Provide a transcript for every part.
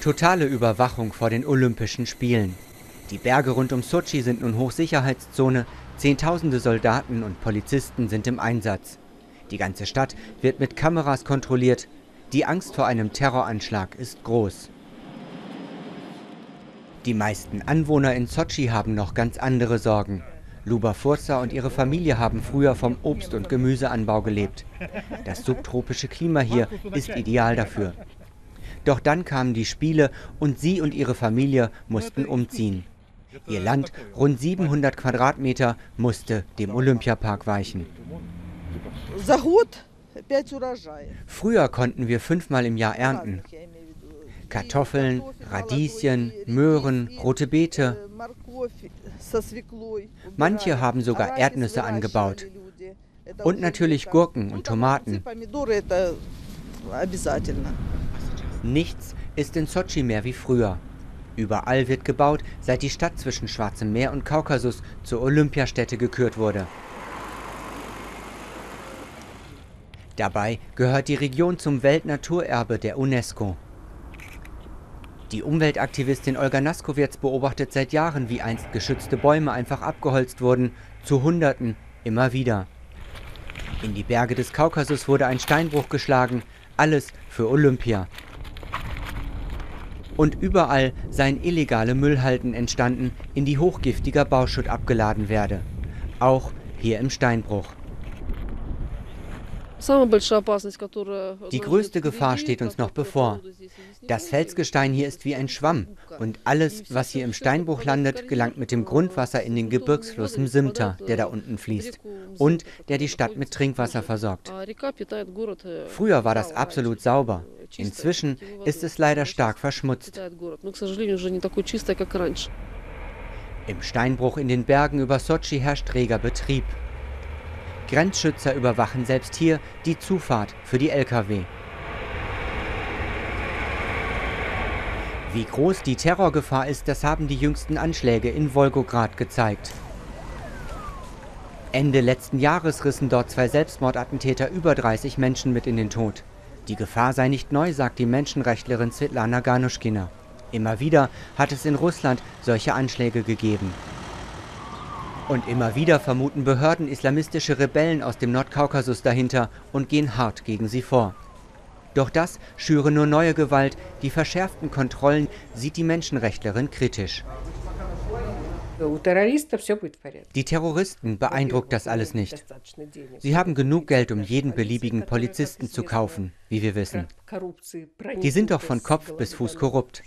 Totale Überwachung vor den Olympischen Spielen. Die Berge rund um Sochi sind nun Hochsicherheitszone, Zehntausende Soldaten und Polizisten sind im Einsatz. Die ganze Stadt wird mit Kameras kontrolliert. Die Angst vor einem Terroranschlag ist groß. Die meisten Anwohner in Sochi haben noch ganz andere Sorgen. Luba Furza und ihre Familie haben früher vom Obst- und Gemüseanbau gelebt. Das subtropische Klima hier ist ideal dafür. Doch dann kamen die Spiele und sie und ihre Familie mussten umziehen. Ihr Land, rund 700 Quadratmeter, musste dem Olympiapark weichen. Früher konnten wir fünfmal im Jahr ernten. Kartoffeln, Radieschen, Möhren, rote Beete. Manche haben sogar Erdnüsse angebaut. Und natürlich Gurken und Tomaten. Nichts ist in Sochi mehr wie früher. Überall wird gebaut, seit die Stadt zwischen Schwarzem Meer und Kaukasus zur Olympiastätte gekürt wurde. Dabei gehört die Region zum Weltnaturerbe der UNESCO. Die Umweltaktivistin Olga Naskowitz beobachtet seit Jahren, wie einst geschützte Bäume einfach abgeholzt wurden, zu Hunderten, immer wieder. In die Berge des Kaukasus wurde ein Steinbruch geschlagen, alles für Olympia. Und überall seien illegale Müllhalden entstanden, in die hochgiftiger Bauschutt abgeladen werde. Auch hier im Steinbruch. Die größte Gefahr steht uns noch bevor. Das Felsgestein hier ist wie ein Schwamm und alles, was hier im Steinbruch landet, gelangt mit dem Grundwasser in den Gebirgsfluss Msimta, der da unten fließt und der die Stadt mit Trinkwasser versorgt. Früher war das absolut sauber. Inzwischen ist es leider stark verschmutzt. Im Steinbruch in den Bergen über Sochi herrscht reger Betrieb. Grenzschützer überwachen selbst hier die Zufahrt für die Lkw. Wie groß die Terrorgefahr ist, das haben die jüngsten Anschläge in Wolgograd gezeigt. Ende letzten Jahres rissen dort zwei Selbstmordattentäter über 30 Menschen mit in den Tod. Die Gefahr sei nicht neu, sagt die Menschenrechtlerin Svetlana Ganuschkina. Immer wieder hat es in Russland solche Anschläge gegeben. Und immer wieder vermuten Behörden islamistische Rebellen aus dem Nordkaukasus dahinter und gehen hart gegen sie vor. Doch das schüre nur neue Gewalt. Die verschärften Kontrollen sieht die Menschenrechtlerin kritisch. Die Terroristen beeindruckt das alles nicht. Sie haben genug Geld, um jeden beliebigen Polizisten zu kaufen, wie wir wissen. Die sind doch von Kopf bis Fuß korrupt.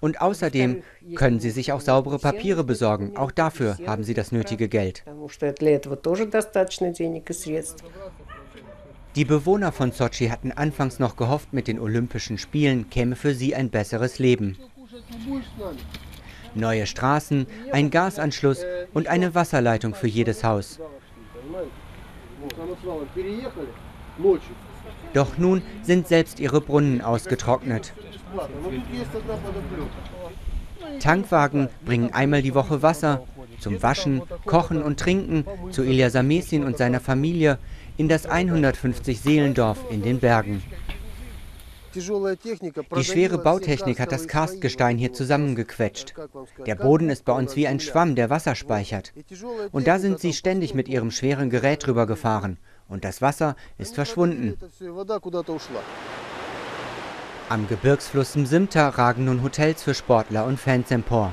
Und außerdem können sie sich auch saubere Papiere besorgen. Auch dafür haben sie das nötige Geld. Die Bewohner von Sochi hatten anfangs noch gehofft, mit den Olympischen Spielen käme für sie ein besseres Leben. Neue Straßen, ein Gasanschluss und eine Wasserleitung für jedes Haus. Doch nun sind selbst ihre Brunnen ausgetrocknet. Tankwagen bringen einmal die Woche Wasser zum Waschen, Kochen und Trinken zu Ilya Samesin und seiner Familie in das 150 Seelendorf in den Bergen. Die schwere Bautechnik hat das Karstgestein hier zusammengequetscht. Der Boden ist bei uns wie ein Schwamm, der Wasser speichert. Und da sind sie ständig mit ihrem schweren Gerät drüber gefahren. Und das Wasser ist verschwunden. Am Gebirgsfluss Msimta ragen nun Hotels für Sportler und Fans empor.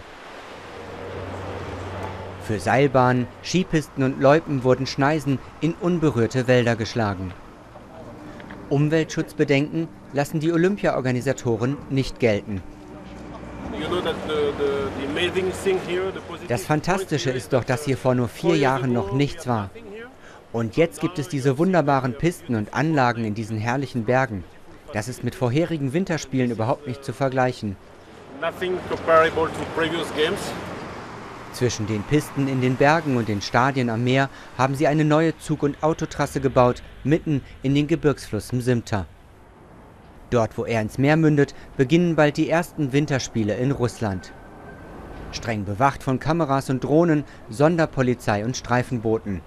Für Seilbahnen, Skipisten und Loipen wurden Schneisen in unberührte Wälder geschlagen. Umweltschutzbedenken lassen die Olympiaorganisatoren nicht gelten. Das Fantastische ist doch, dass hier vor nur vier Jahren noch nichts war. Und jetzt gibt es diese wunderbaren Pisten und Anlagen in diesen herrlichen Bergen. Das ist mit vorherigen Winterspielen überhaupt nicht zu vergleichen. Zwischen den Pisten in den Bergen und den Stadien am Meer haben sie eine neue Zug- und Autotrasse gebaut, mitten in den Gebirgsfluss Msimta. Dort, wo er ins Meer mündet, beginnen bald die ersten Winterspiele in Russland. Streng bewacht von Kameras und Drohnen, Sonderpolizei und Streifenbooten.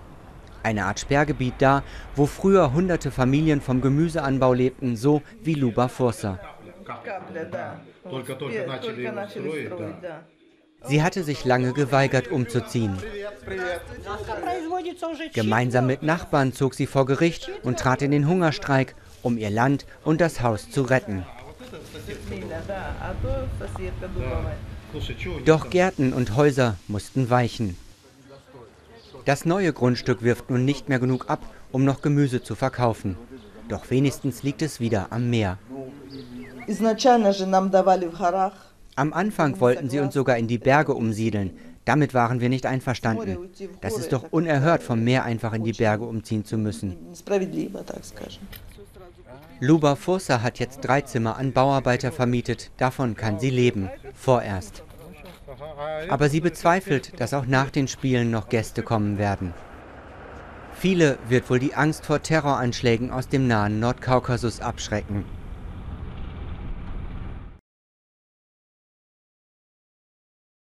Eine Art Sperrgebiet da, wo früher hunderte Familien vom Gemüseanbau lebten, so wie Luba Fursa. Капля, да. Вот Только-только спе- начали только его начали строить, строить, да. Sie hatte sich lange geweigert, umzuziehen. Gemeinsam mit Nachbarn zog sie vor Gericht und trat in den Hungerstreik, um ihr Land und das Haus zu retten. Сильно, да. А то соседка дубовая. Слушай, что у них Doch там? Gärten und Häuser mussten weichen. Das neue Grundstück wirft nun nicht mehr genug ab, um noch Gemüse zu verkaufen. Doch wenigstens liegt es wieder am Meer. Изначально же нам давали в горах. am Anfang wollten sie uns sogar in die Berge umsiedeln. Damit waren wir nicht einverstanden. Das ist doch unerhört, vom Meer einfach in die Berge umziehen zu müssen. Luba Fursa hat jetzt drei Zimmer an Bauarbeiter vermietet. Davon kann sie leben. Vorerst. Aber sie bezweifelt, dass auch nach den Spielen noch Gäste kommen werden. Viele wird wohl die Angst vor Terroranschlägen aus dem nahen Nordkaukasus abschrecken.